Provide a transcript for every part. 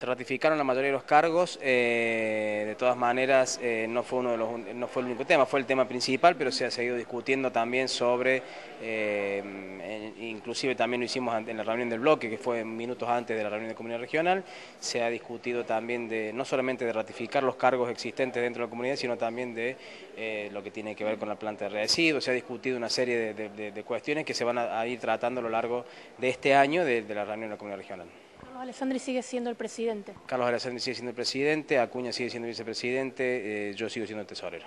Se ratificaron la mayoría de los cargos, eh, de todas maneras eh, no, fue uno de los, no fue el único tema, fue el tema principal, pero se ha seguido discutiendo también sobre, eh, inclusive también lo hicimos en la reunión del bloque, que fue minutos antes de la reunión de comunidad regional, se ha discutido también de, no solamente de ratificar los cargos existentes dentro de la comunidad, sino también de lo que tiene que ver con la planta de residuos, se ha discutido una serie de, cuestiones que se van a, ir tratando a lo largo de este año de la reunión de la comunidad regional. Carlos Alessandri sigue siendo el presidente. Carlos Alessandri sigue siendo el presidente, Acuña sigue siendo vicepresidente, eh, yo sigo siendo el tesorero.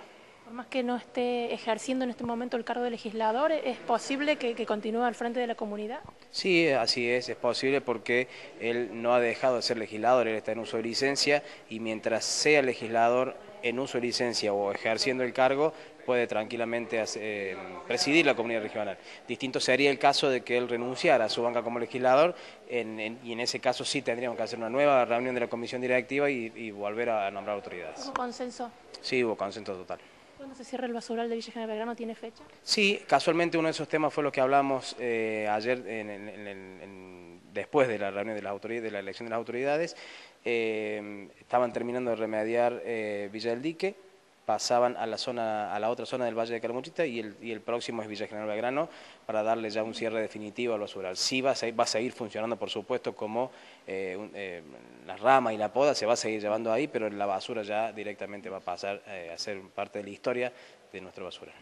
Por más que no esté ejerciendo en este momento el cargo de legislador, ¿es posible que, que continúe al frente de la comunidad? Sí, así es, es posible porque él no ha dejado de ser legislador, él está en uso de licencia y mientras sea legislador en uso de licencia o ejerciendo el cargo, puede tranquilamente eh, presidir la comunidad regional. Distinto sería el caso de que él renunciara a su banca como legislador y en ese caso sí tendríamos que hacer una nueva reunión de la comisión directiva y, volver a nombrar autoridades. ¿Hubo consenso? Sí, hubo consenso total. ¿Cuándo se cierra el basural de Villa General Belgrano? ¿Tiene fecha? Sí, casualmente uno de esos temas fue lo que hablamos eh, ayer después de la reunión de las autoridades, de la elección de las autoridades. Eh, estaban terminando de remediar Villa del Dique, pasaban a la zona a la otra zona del Valle de Calamuchita y el, y el próximo es Villa General Belgrano para darle ya un cierre definitivo a los basural. Sí va a, seguir, va a seguir funcionando, por supuesto, como eh, eh, la rama y la poda se va a seguir llevando ahí, pero la basura ya directamente va a pasar eh, a ser parte de la historia de nuestro basura.